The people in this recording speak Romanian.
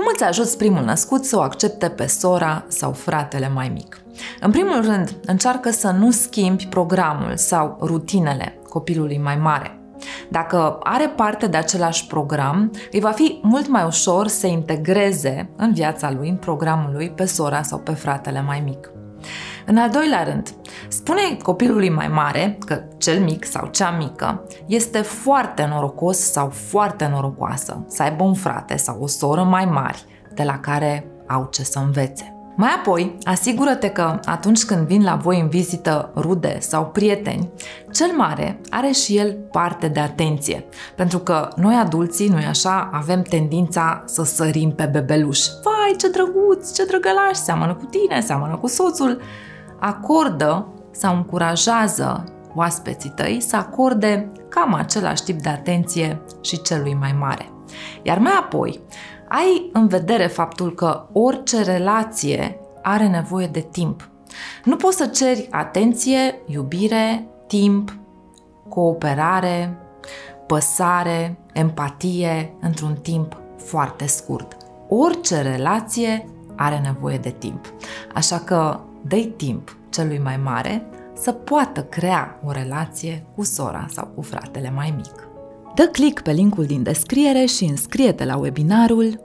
Cum îți ajuți primul născut să o accepte pe sora sau fratele mai mic? În primul rând, încearcă să nu schimbi programul sau rutinele copilului mai mare. Dacă are parte de același program, îi va fi mult mai ușor să integreze în viața lui, în programul lui, pe sora sau pe fratele mai mic. În al doilea rând, spune copilului mai mare că cel mic sau cea mică este foarte norocos sau foarte norocoasă să aibă un frate sau o soră mai mari de la care au ce să învețe. Mai apoi, asigură-te că atunci când vin la voi în vizită rude sau prieteni, cel mare are și el parte de atenție, pentru că noi adulții, noi așa, avem tendința să sărim pe bebeluș. Vai, ce drăguț, ce drăgălaș, seamănă cu tine, seamănă cu soțul. Acordă sau încurajează oaspeții tăi să acorde cam același tip de atenție și celui mai mare. Iar mai apoi, ai în vedere faptul că orice relație are nevoie de timp. Nu poți să ceri atenție, iubire, timp, cooperare, păsare, empatie într-un timp foarte scurt. Orice relație are nevoie de timp. Așa că dă timp celui mai mare să poată crea o relație cu sora sau cu fratele mai mic. Dă click pe linkul din descriere și înscrie-te la webinarul